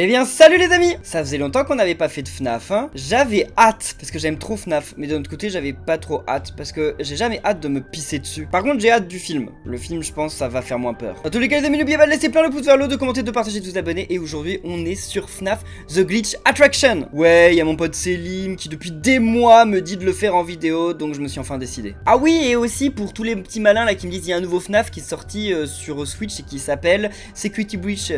Eh bien salut les amis! Ça faisait longtemps qu'on n'avait pas fait de FNAF hein. J'avais hâte parce que j'aime trop FNAF Mais d'un autre côté j'avais pas trop hâte Parce que j'ai jamais hâte de me pisser dessus. Par contre j'ai hâte du film. Le film je pense ça va faire moins peur. Dans tous les cas les amis n'oubliez pas de laisser plein le pouce vers le haut De commenter, de partager, de vous abonner. Et aujourd'hui on est sur FNAF The Glitch Attraction. Ouais il y a mon pote Selim Qui depuis des mois me dit de le faire en vidéo Donc je me suis enfin décidé. Ah oui et aussi pour tous les petits malins là qui me disent Il y a un nouveau FNAF qui est sorti euh, sur Switch Et qui s'appelle Security Breach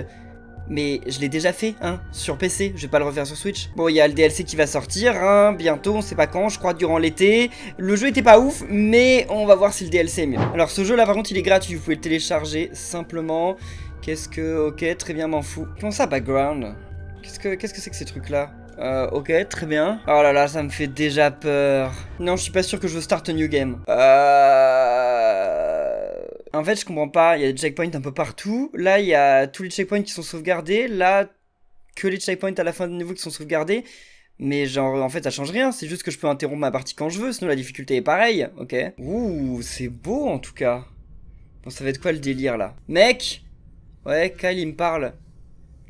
mais je l'ai déjà fait, hein, sur PC, je vais pas le refaire sur Switch. Bon, il y a le DLC qui va sortir, hein, bientôt, on sait pas quand, je crois durant l'été. Le jeu était pas ouf, mais on va voir si le DLC est mieux. Alors ce jeu là, par contre, il est gratuit, vous pouvez le télécharger simplement. Qu'est-ce que... Ok, très bien, m'en fous. Comment ça, background? Qu'est-ce que qu'est-ce que c'est que ces trucs là euh, ok, très bien. Oh là là, ça me fait déjà peur. Non, je suis pas sûr que je veux start a new game. Euh... En fait, je comprends pas. Il y a des checkpoints un peu partout. Là, il y a tous les checkpoints qui sont sauvegardés. Là, que les checkpoints à la fin du niveau qui sont sauvegardés. Mais genre, en fait, ça change rien. C'est juste que je peux interrompre ma partie quand je veux. Sinon, la difficulté est pareille. Ok? Ouh, c'est beau en tout cas. Bon, ça va être quoi le délire là? Mec Ouais, Kyle, il me parle.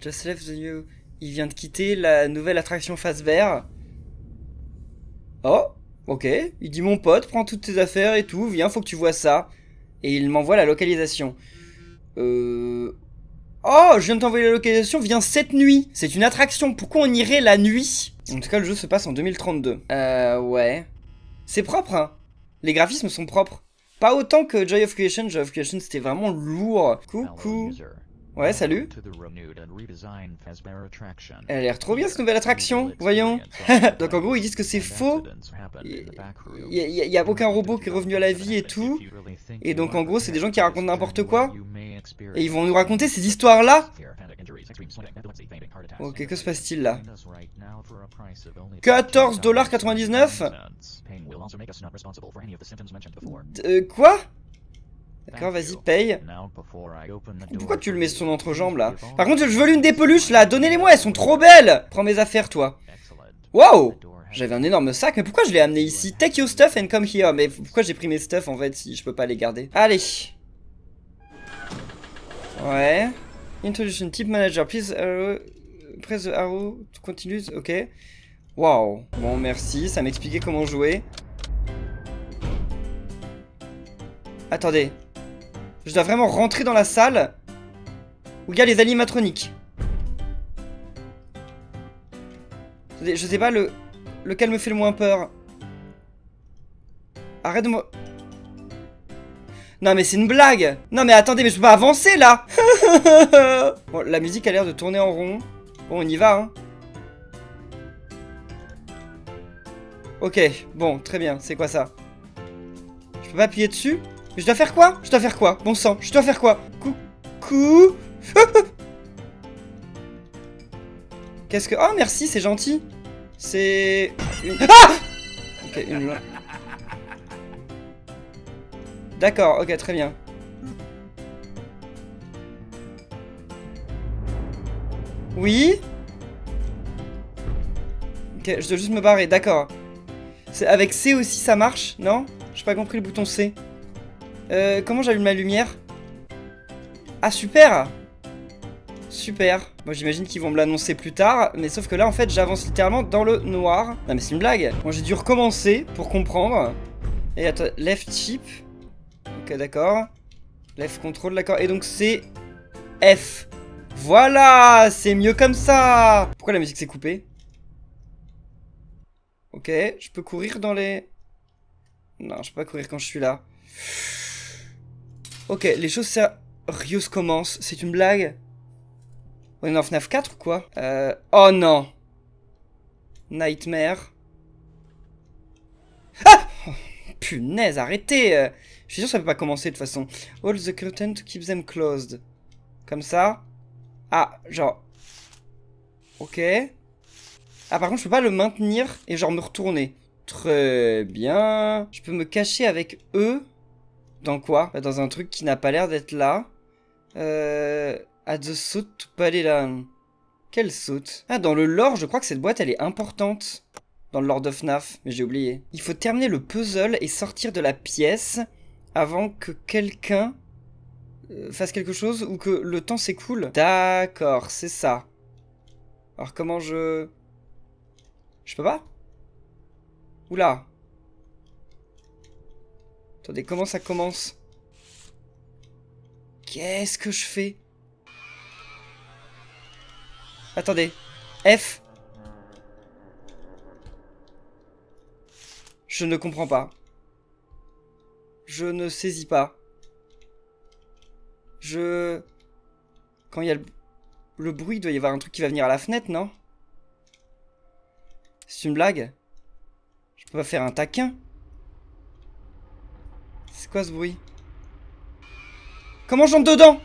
Just left the new... Il vient de quitter la nouvelle attraction face vert. Oh, ok. Il dit mon pote, prends toutes tes affaires et tout. Viens, faut que tu vois ça et il m'envoie la localisation. Euh... Oh, je viens de t'envoyer la localisation, viens cette nuit. C'est une attraction, pourquoi on irait la nuit? En tout cas, le jeu se passe en 2032. Euh, ouais. C'est propre, hein Les graphismes sont propres. Pas autant que Joy of Creation, Joy of Creation c'était vraiment lourd. Coucou. Ouais, salut. Elle a l'air trop bien cette nouvelle attraction, voyons. Donc en gros, ils disent que c'est faux. Il n'y a, aucun robot qui est revenu à la vie et tout. Et donc en gros, c'est des gens qui racontent n'importe quoi. Et ils vont nous raconter ces histoires-là. Ok, que se passe-t-il là? 14,99$ euh, Quoi? D'accord, vas-y, paye. Pourquoi tu le mets sur son entrejambe là Par contre, je veux l'une des peluches là, donnez-les-moi, elles sont trop belles Prends mes affaires, toi. Waouh J'avais un énorme sac, mais pourquoi je l'ai amené ici? Take your stuff and come here. Mais pourquoi j'ai pris mes stuff en fait si je peux pas les garder? Allez. Ouais. Introduction type manager, please arrow, press the arrow to continue, ok. Waouh. Bon, merci, ça m'expliquait comment jouer. Attendez, je dois vraiment rentrer dans la salle où il y a les animatroniques. Je sais pas le, lequel me fait le moins peur. Arrête de moi... Non mais c'est une blague Non mais attendez, mais je peux pas avancer là Bon, la musique a l'air de tourner en rond. Bon, on y va, hein. Ok, bon, très bien. C'est quoi ça? Je peux pas appuyer dessus? Je dois faire quoi? Je dois faire quoi? Bon sang, je dois faire quoi? Coucou Qu'est-ce que... Oh, merci, c'est gentil. C'est... Ah Ok, une... D'accord, ok, très bien. Oui Ok, je dois juste me barrer, d'accord. Avec C aussi ça marche, non? J'ai pas compris le bouton C. Euh, comment j'allume ma lumière Ah, super Super. Moi, j'imagine qu'ils vont me l'annoncer plus tard. Mais sauf que là, en fait, j'avance littéralement dans le noir. Non, mais c'est une blague. Bon, j'ai dû recommencer pour comprendre. Et attends, left chip. Ok, d'accord. Left control, d'accord. Et donc, c'est F. Voilà C'est mieux comme ça Pourquoi la musique s'est coupée? Ok, je peux courir dans les... Non, je peux pas courir quand je suis là. Ok, les choses sérieuses commencent. C'est une blague On est en FNAF 4 ou quoi? Euh... Oh non Nightmare. Ah oh, Punaise, arrêtez euh. Je suis sûr que ça peut pas commencer de toute façon. Hold the curtain to keep them closed. Comme ça. Ah, genre... Ok. Ah, par contre, je peux pas le maintenir et genre me retourner. Très bien. Je peux me cacher avec eux. Dans quoi? Bah, Dans un truc qui n'a pas l'air d'être là. Euh... At the suit là. Quelle Ah, dans le lore, je crois que cette boîte, elle est importante. Dans le lore de FNAF, mais j'ai oublié. Il faut terminer le puzzle et sortir de la pièce avant que quelqu'un euh, fasse quelque chose ou que le temps s'écoule. D'accord, c'est ça. Alors comment je... Je peux pas? Oula Attendez, comment ça commence? Qu'est-ce que je fais? Attendez. F? Je ne comprends pas. Je ne saisis pas. Je... Quand il y a le... bruit, il doit y avoir un truc qui va venir à la fenêtre, non? C'est une blague? Je peux pas faire un taquin? C'est quoi ce bruit Comment j'entre dedans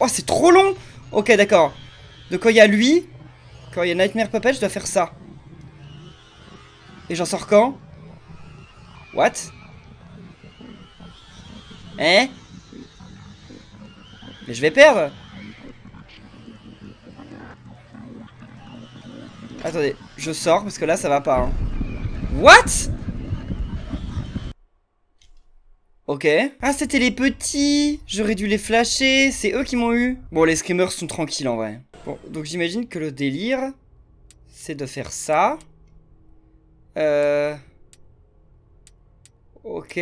Oh, c'est trop long Ok, d'accord. Donc quand il y a lui, quand il y a Nightmare Puppet, je dois faire ça. Et j'en sors quand What Hein Mais je vais perdre Attendez, je sors parce que là ça va pas. Hein. What Ok. Ah, c'était les petits J'aurais dû les flasher, c'est eux qui m'ont eu. Bon, les screamers sont tranquilles en vrai. Bon, donc j'imagine que le délire, c'est de faire ça. Euh... Ok.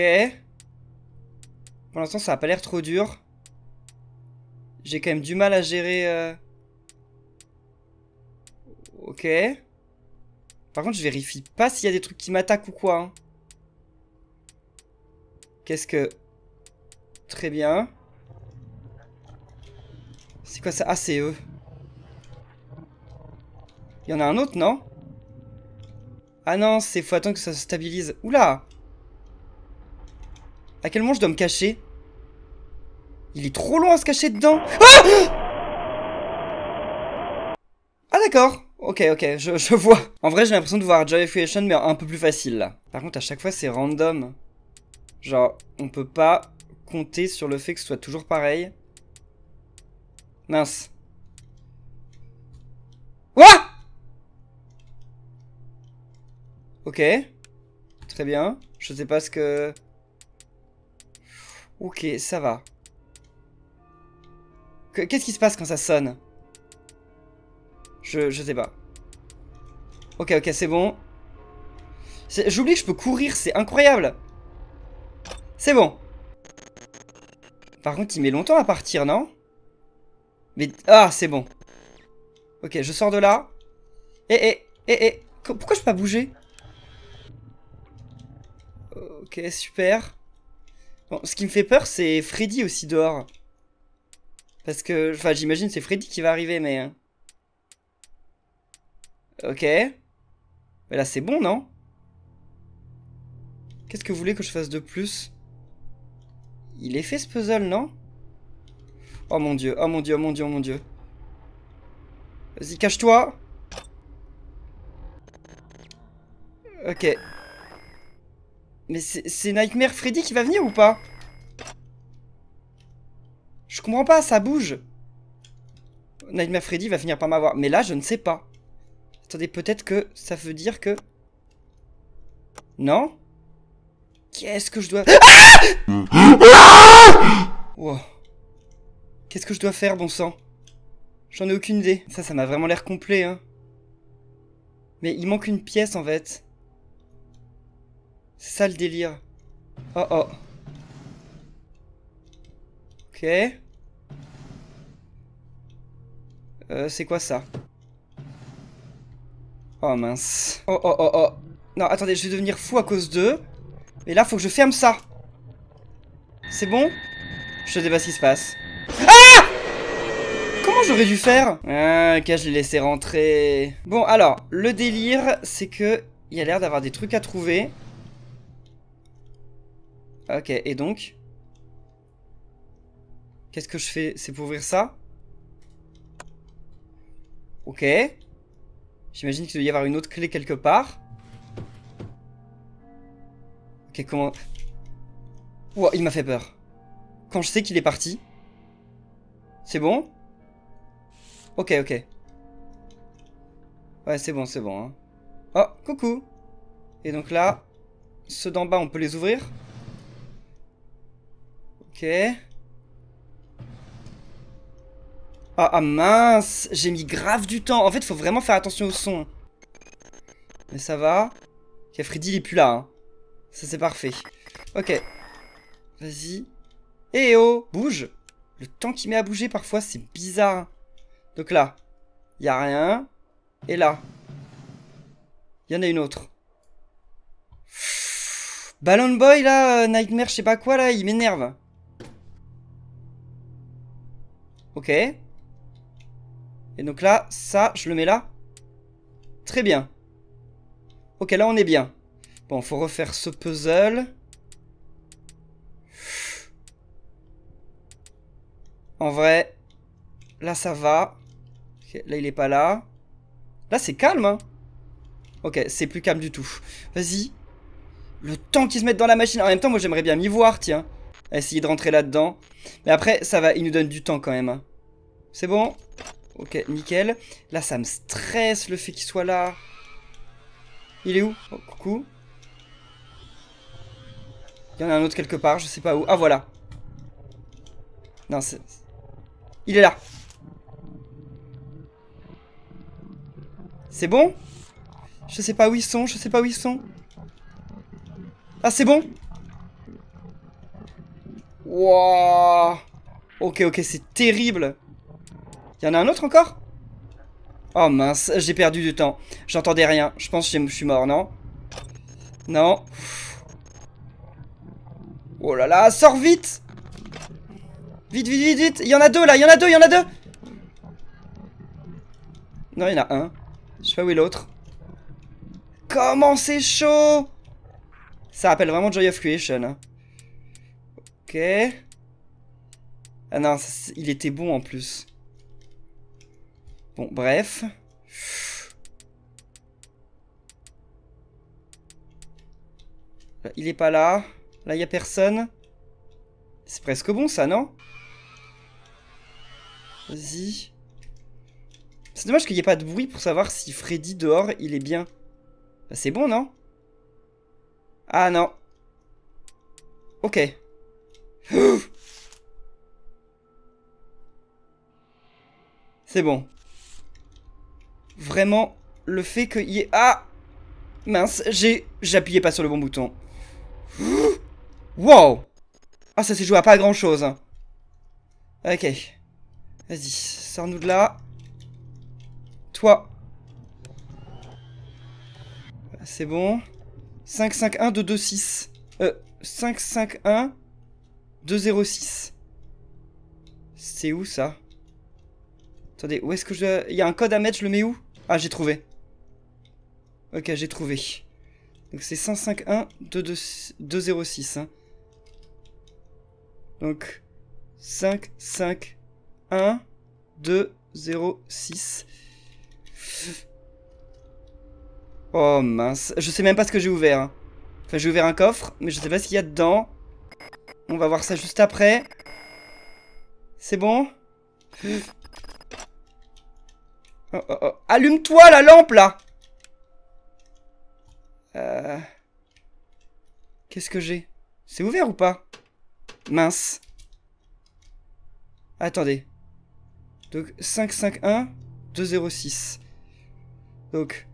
Pour l'instant, ça a pas l'air trop dur. J'ai quand même du mal à gérer... Euh... Ok. Par contre, je vérifie pas s'il y a des trucs qui m'attaquent ou quoi. Hein. Qu'est-ce que... Très bien. C'est quoi ça? Ah, c'est eux. Il y en a un autre, non? Ah non, c'est... Faut attendre que ça se stabilise. Oula À quel moment je dois me cacher? Il est trop long à se cacher dedans Ah Ah d'accord Ok, ok, je, je, vois. En vrai, j'ai l'impression de voir Joy Creation, mais un peu plus facile. Par contre, à chaque fois, c'est random. Genre, on peut pas compter sur le fait que ce soit toujours pareil. Mince. Ouah Ok. Très bien. Je sais pas ce que... Ok, ça va. Qu'est-ce qui se passe quand ça sonne? Je, je sais pas. Ok, ok, c'est bon. J'oublie que je peux courir, c'est incroyable c'est bon. Par contre, il met longtemps à partir, non? Mais... Ah, c'est bon. Ok, je sors de là. Eh, eh, eh, eh. Pourquoi je peux pas bouger? Ok, super. Bon, ce qui me fait peur, c'est Freddy aussi dehors. Parce que... Enfin, j'imagine c'est Freddy qui va arriver, mais... Hein. Ok. Mais là, c'est bon, non? Qu'est-ce que vous voulez que je fasse de plus? Il est fait ce puzzle, non? Oh mon dieu, oh mon dieu, oh mon dieu, oh mon dieu. Vas-y, cache-toi Ok. Mais c'est Nightmare Freddy qui va venir ou pas? Je comprends pas, ça bouge. Nightmare Freddy va finir par m'avoir. Mais là, je ne sais pas. Attendez, peut-être que ça veut dire que... Non? Qu'est-ce que je dois... Ah Qu'est-ce que je dois faire, bon sang? J'en ai aucune idée. Ça, ça m'a vraiment l'air complet, hein. Mais il manque une pièce, en fait. C'est ça, le délire. Oh, oh. Ok. Euh, c'est quoi ça? Oh mince. Oh, oh, oh, oh. Non, attendez, je vais devenir fou à cause d'eux. Mais là, faut que je ferme ça. C'est bon? Je sais pas ce qui se passe. Ah Comment j'aurais dû faire? Ah, ok, je l'ai laissé rentrer. Bon, alors, le délire, c'est que il y a l'air d'avoir des trucs à trouver. Ok, et donc? Qu'est-ce que je fais? C'est pour ouvrir ça? Ok. J'imagine qu'il doit y avoir une autre clé quelque part. Ok, comment... Ouah, il m'a fait peur. Quand je sais qu'il est parti. C'est bon? Ok, ok. Ouais, c'est bon, c'est bon. Hein. Oh, coucou Et donc là, ceux d'en bas, on peut les ouvrir? Ok. Ah, ah, mince J'ai mis grave du temps. En fait, faut vraiment faire attention au son. Mais ça va. Ok, Freddy, il est plus là. Hein. Ça, c'est parfait. Ok. Vas-y. Eh oh Bouge Le temps qu'il met à bouger, parfois, c'est bizarre. Donc là, il a rien. Et là, il y en a une autre. Ballon Boy, là, euh, Nightmare, je sais pas quoi, là, il m'énerve. Ok. Et donc là, ça, je le mets là. Très bien. Ok, là, on est bien. Bon, faut refaire ce puzzle. En vrai, là, ça va. là, il est pas là. Là, c'est calme, hein. Ok, c'est plus calme du tout. Vas-y. Le temps qu'ils se mettent dans la machine. En même temps, moi, j'aimerais bien m'y voir, tiens. Essayer de rentrer là-dedans. Mais après, ça va, il nous donne du temps quand même. Hein. C'est bon? Ok, nickel. Là, ça me stresse le fait qu'il soit là. Il est où? Oh, coucou. Il y en a un autre quelque part, je sais pas où. Ah, voilà. Non, c'est... Il est là. C'est bon? Je sais pas où ils sont, je sais pas où ils sont. Ah, c'est bon? Wouah Ok, ok, c'est terrible. Il y en a un autre encore? Oh mince, j'ai perdu du temps. J'entendais rien. Je pense que je suis mort, non? Non. Oh là là, sors vite Vite, vite, vite, vite Il y en a deux là, il y en a deux, il y en a deux Non, il y en a un. Je sais pas où est l'autre. Comment c'est chaud Ça rappelle vraiment Joy of Creation. Hein. Ok. Ah non, il était bon en plus. Bon, bref. Il est pas là. Là, il y a personne. C'est presque bon, ça, non? Vas-y. C'est dommage qu'il n'y ait pas de bruit pour savoir si Freddy dehors, il est bien. Bah, c'est bon, non? Ah, non. Ok. C'est bon. Vraiment, le fait qu'il y ait... Ah Mince, j'ai... J'appuyais pas sur le bon bouton. Wow Ah, ça s'est joué à pas grand-chose. Hein. Ok. Vas-y, sors-nous de là. Toi. C'est bon. 5, 5, 1, 2, 2, 6. Euh, 5, 5, 1, 2, 0, 6. C'est où, ça? Attendez, où est-ce que je... Il y a un code à mettre, je le mets où? Ah, j'ai trouvé. Ok, j'ai trouvé. Donc c'est 105.1 206. Hein. Donc 5, 5, 1, 2, 0, 6. Oh mince, je sais même pas ce que j'ai ouvert. Hein. Enfin, j'ai ouvert un coffre, mais je sais pas ce qu'il y a dedans. On va voir ça juste après. C'est bon? Oh, oh, oh. Allume-toi la lampe là euh... Qu'est-ce que j'ai? C'est ouvert ou pas? Mince. Attendez. Donc 551 206. Donc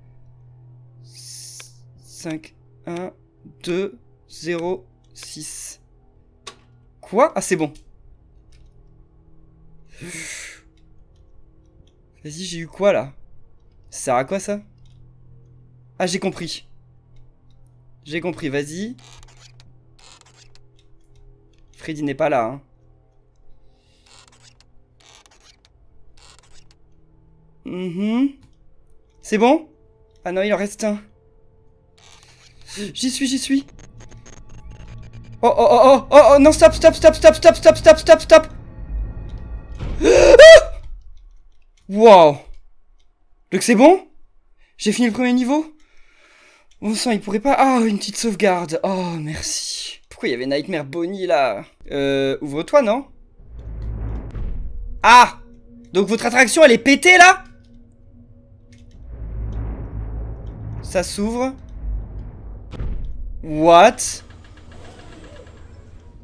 5 1 2 0 6. Quoi? Ah c'est bon. Vas-y, j'ai eu quoi là? Ça sert à quoi ça? Ah, j'ai compris. J'ai compris, vas-y. Freddy n'est pas là. Hein. Mhm. C'est bon? Ah non, il en reste un. J'y suis, j'y suis. Oh, oh, oh, oh, oh, oh, non, stop, stop, stop, stop, stop, stop, stop, stop, stop. Wow Donc c'est bon? J'ai fini le premier niveau? Bon sang, il pourrait pas... Ah, une petite sauvegarde. Oh, merci. Pourquoi il y avait Nightmare Bonnie, là? Euh, ouvre-toi, non? Ah Donc votre attraction, elle est pétée, là? Ça s'ouvre. What?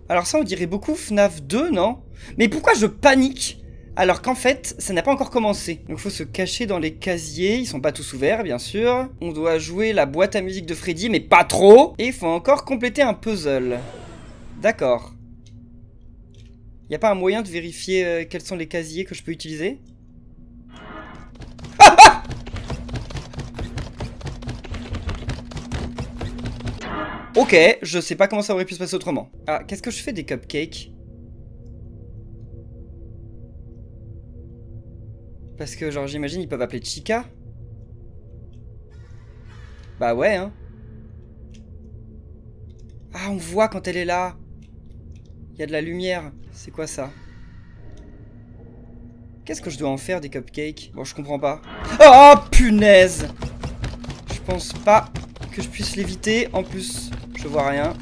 Alors ça, on dirait beaucoup FNAF 2, non? Mais pourquoi je panique? Alors qu'en fait, ça n'a pas encore commencé. Donc faut se cacher dans les casiers, ils sont pas tous ouverts bien sûr. On doit jouer la boîte à musique de Freddy, mais pas trop. Et il faut encore compléter un puzzle. D'accord. Y a pas un moyen de vérifier euh, quels sont les casiers que je peux utiliser? Ok, je sais pas comment ça aurait pu se passer autrement. Ah, qu'est-ce que je fais des cupcakes? Parce que, genre, j'imagine, ils peuvent appeler Chica Bah ouais, hein. Ah, on voit quand elle est là. Il y a de la lumière. C'est quoi ça? Qu'est-ce que je dois en faire des cupcakes? Bon, je comprends pas. Oh, punaise Je pense pas que je puisse l'éviter. En plus, je vois rien.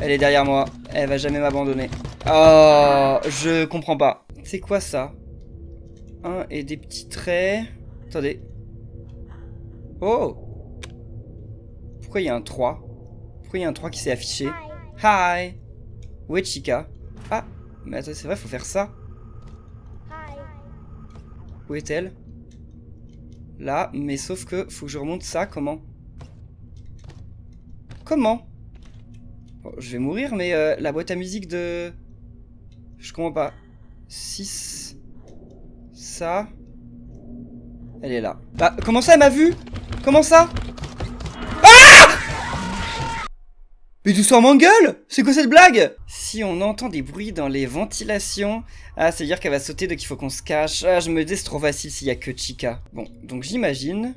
Elle est derrière moi. Elle va jamais m'abandonner. Oh, je comprends pas. C'est quoi ça? Un et des petits traits. Attendez. Oh Pourquoi il y a un 3 Pourquoi il y a un 3 qui s'est affiché? Hi Où est Chica? Ah Mais attends, c'est vrai, faut faire ça. Où est-elle? Là, mais sauf que faut que je remonte ça, comment? Comment? Je vais mourir, mais euh, la boîte à musique de... Je comprends pas. 6... Ça... Elle est là. Bah, comment ça, elle m'a vu? Comment ça? Ah Mais doucement m'engueule C'est quoi cette blague? Si on entend des bruits dans les ventilations... Ah, c'est dire qu'elle va sauter, donc il faut qu'on se cache. Ah, je me dis, c'est trop facile s'il y a que Chica. Bon, donc j'imagine...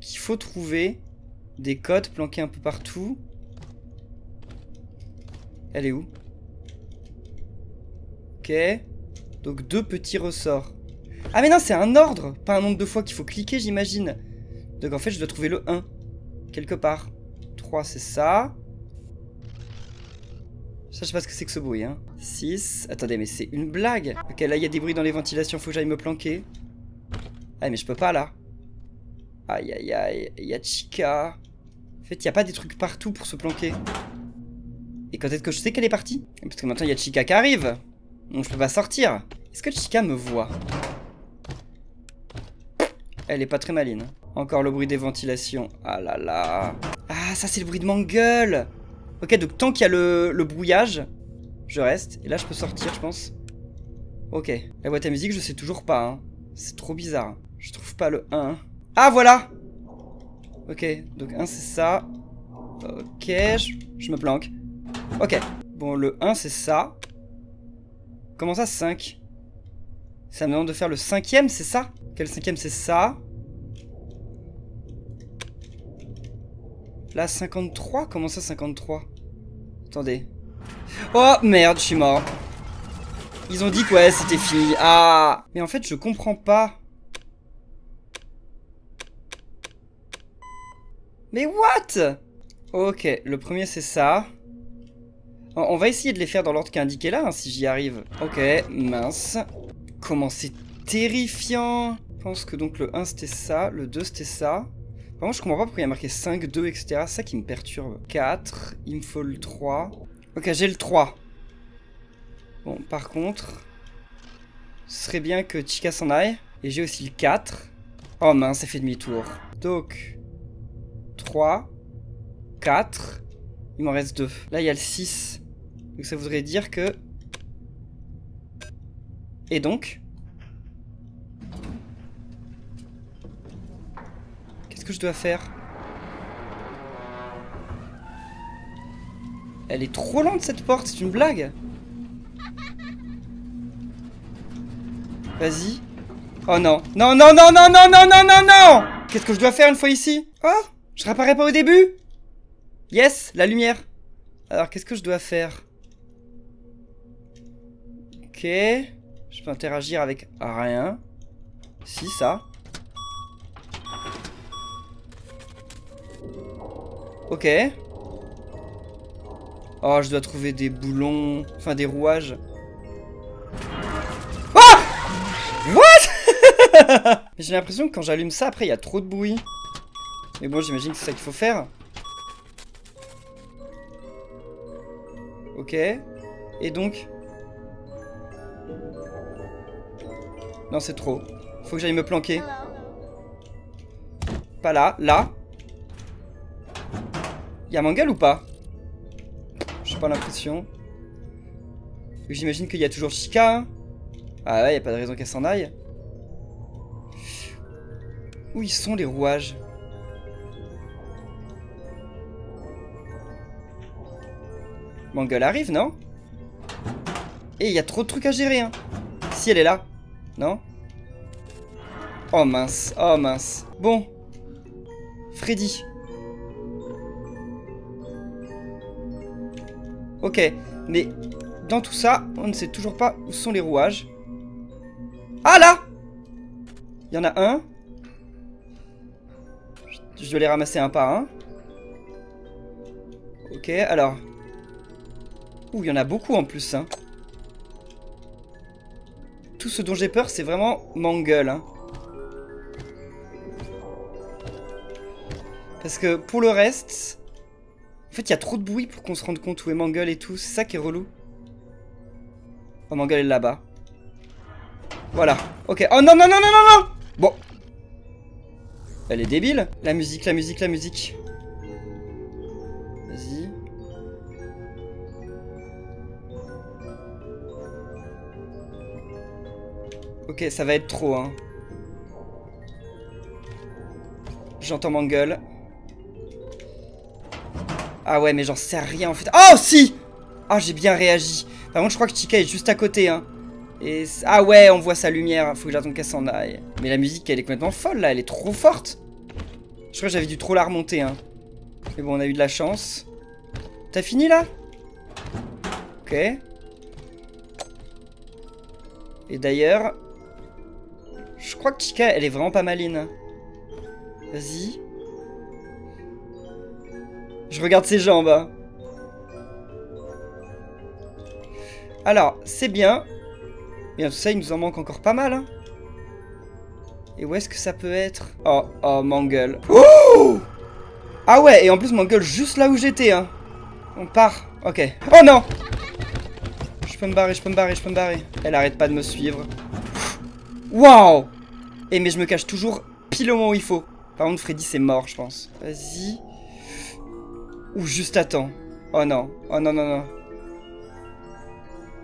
qu'il faut trouver des codes planqués un peu partout. Elle est où? Ok. Donc deux petits ressorts. Ah mais non, c'est un ordre Pas un nombre de fois qu'il faut cliquer, j'imagine. Donc en fait, je dois trouver le 1. Quelque part. 3, c'est ça. Ça, je sais pas ce que c'est que ce bruit, hein. 6. Attendez, mais c'est une blague. Ok, là, il y a des bruits dans les ventilations, faut que j'aille me planquer. Ah, mais je peux pas, là. Aïe, aïe, aïe. Il y Chica. En fait, il pas des trucs partout pour se planquer. Et quand est-ce que je sais qu'elle est partie? Parce que maintenant, il y Chica qui arrive. Donc, je peux pas sortir. Est-ce que Chica me voit? Elle est pas très maline. Encore le bruit des ventilations. Ah là là. Ah, ça, c'est le bruit de mon gueule. Ok, donc tant qu'il y a le, brouillage, je reste. Et là, je peux sortir, je pense. Ok. La boîte à musique, je sais toujours pas. Hein. C'est trop bizarre. Je trouve pas le 1. Ah, voilà Ok, donc 1 c'est ça. Ok, je, me planque. Ok. Bon, le 1 c'est ça. Comment ça 5 Ça me demande de faire le cinquième, c'est ça? Quel cinquième c'est ça? Là 53 Comment ça 53 Attendez. Oh merde, je suis mort. Ils ont dit que ouais, c'était fini. Ah Mais en fait, je comprends pas. Mais what? Ok, le premier c'est ça. On va essayer de les faire dans l'ordre qui est indiqué là, hein, si j'y arrive. Ok, mince. Comment c'est terrifiant Je pense que donc le 1 c'était ça, le 2 c'était ça. Vraiment, je comprends pas pourquoi il y a marqué 5, 2, etc. C'est ça qui me perturbe. 4, il me faut le 3. Ok, j'ai le 3. Bon, par contre, ce serait bien que Chica s'en aille. Et j'ai aussi le 4. Oh mince, ça fait demi-tour. Donc, 3, 4. Il m'en reste 2. Là, il y a le 6. Donc ça voudrait dire que... Et donc Qu'est-ce que je dois faire? Elle est trop lente cette porte, c'est une blague Vas-y. Oh non. Non, non, non, non, non, non, non, non, non Qu'est-ce que je dois faire une fois ici? Oh je réapparais pas au début? Yes, la lumière. Alors, qu'est-ce que je dois faire? Ok. Je peux interagir avec rien. Si, ça. Ok. Oh, je dois trouver des boulons. Enfin, des rouages. Ah What? J'ai l'impression que quand j'allume ça, après, il y a trop de bruit. Mais bon, j'imagine que c'est ça qu'il faut faire. Ok. Et donc Non, c'est trop. Faut que j'aille me planquer. Pas là, là. Y'a Mangal ou pas? J'ai pas l'impression. J'imagine qu'il y a toujours Chica. Ah ouais, y a pas de raison qu'elle s'en aille. Où ils sont les rouages? Mangal arrive, non Et il y a trop de trucs à gérer, hein. Si elle est là. Non Oh mince, oh mince. Bon. Freddy. Ok, mais dans tout ça, on ne sait toujours pas où sont les rouages. Ah là Il y en a un. Je dois les ramasser un par un. Ok, alors. Ouh, il y en a beaucoup en plus. Hein. Tout ce dont j'ai peur, c'est vraiment Mangle. Hein. Parce que pour le reste... En fait, il y a trop de bruit pour qu'on se rende compte où est Mangle et tout. C'est ça qui est relou. Oh, Mangle est là-bas. Voilà. Ok. Oh non, non, non, non, non, non Bon. Elle est débile. La musique, la musique, la musique. Ok, ça va être trop, hein. J'entends Mangle. Ah ouais, mais j'en sais rien en fait. Oh, si Ah, j'ai bien réagi. Par contre, je crois que Chica est juste à côté, hein. Et ah ouais, on voit sa lumière. Faut que j'attende qu'elle s'en aille. Mais la musique, elle est complètement folle, là. Elle est trop forte. Je crois que j'avais dû trop la remonter, hein. Mais bon, on a eu de la chance. T'as fini, là? Ok. Et d'ailleurs... Je crois que Chica, elle est vraiment pas maline. Vas-y. Je regarde ses jambes. Hein. Alors, c'est bien. Bien, tout ça, il nous en manque encore pas mal. Hein. Et où est-ce que ça peut être? Oh, oh, Mangle. Oh ah ouais, et en plus, Mangle juste là où j'étais. Hein. On part. Ok. Oh non Je peux me barrer, je peux me barrer, je peux me barrer. Elle arrête pas de me suivre. Waouh Et mais je me cache toujours pile au moment où il faut. Par contre, Freddy, c'est mort, je pense. Vas-y. Ou juste attends. Oh non. Oh non, non, non.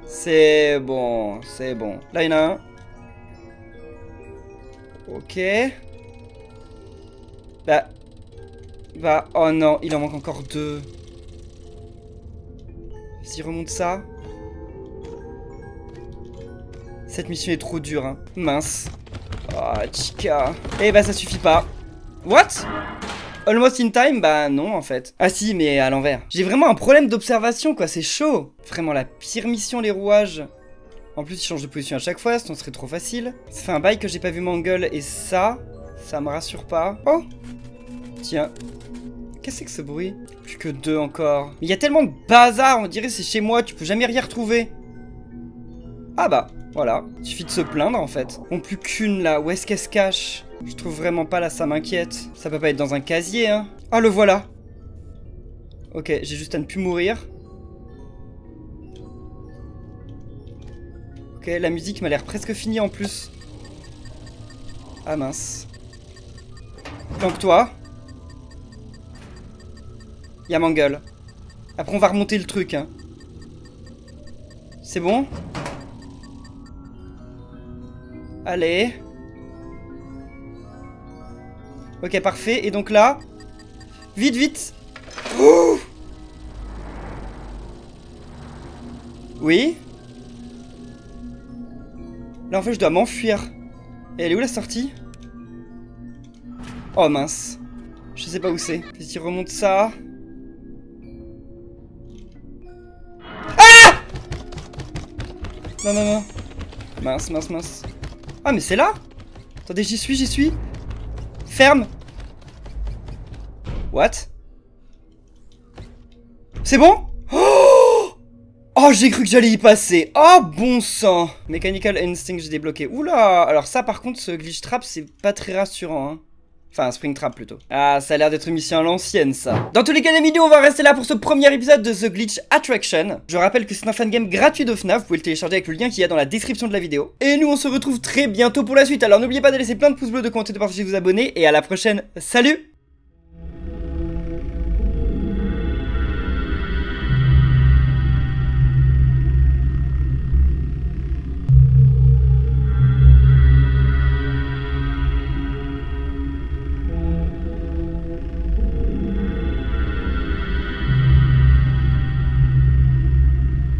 C'est bon. C'est bon. Là, il y en a un. Ok. Bah. Bah. Oh non. Il en manque encore deux. S'il remonte ça. Cette mission est trop dure, hein. Mince. Oh, chica. Eh bah, ça suffit pas. What? Almost in time? Bah non en fait. Ah si, mais à l'envers. J'ai vraiment un problème d'observation quoi, c'est chaud. Vraiment la pire mission les rouages. En plus, il change de position à chaque fois, sinon ce serait trop facile. Ça fait un bail que j'ai pas vu Mangle et ça, ça me rassure pas. Oh Tiens. Qu'est-ce que c'est que ce bruit? Plus que deux encore. Mais il y a tellement de bazar, on dirait c'est chez moi, tu peux jamais rien retrouver. Ah bah, voilà. Il suffit de se plaindre en fait. Bon, plus qu'une là, où est-ce qu'elle se cache? Je trouve vraiment pas là, ça m'inquiète. Ça peut pas être dans un casier, hein. Ah, le voilà Ok, j'ai juste à ne plus mourir. Ok, la musique m'a l'air presque finie en plus. Ah mince. Planque-toi. Y'a Mangle. Après, on va remonter le truc, hein. C'est bon? Allez. Ok, parfait. Et donc là... Vite, vite Oui Là, en fait, je dois m'enfuir. Et elle est où la sortie? Oh, mince. Je sais pas où c'est. Vas-y, remonte ça. Ah Non, non, non. Mince, mince, mince. Ah, mais c'est là Attendez, j'y suis, j'y suis. Ferme What C'est bon Oh, j'ai cru que j'allais y passer. Oh, bon sang. Mechanical Instinct, j'ai débloqué. Oula Alors ça, par contre, ce glitch trap, c'est pas très rassurant. Hein. Enfin, Springtrap plutôt. Ah, ça a l'air d'être une mission à l'ancienne, ça. Dans tous les cas, les milieux, on va rester là pour ce premier épisode de The Glitch Attraction. Je rappelle que c'est un fan game gratuit de FNAF, vous pouvez le télécharger avec le lien qu'il y a dans la description de la vidéo. Et nous, on se retrouve très bientôt pour la suite. Alors n'oubliez pas de laisser plein de pouces bleus, de commenter, de partager, de vous abonner. Et à la prochaine. Salut